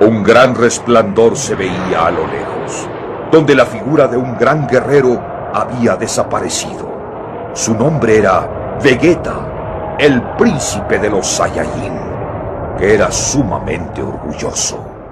Un gran resplandor se veía a lo lejos, donde la figura de un gran guerrero había desaparecido. Su nombre era Vegeta, el príncipe de los Saiyajin, que era sumamente orgulloso.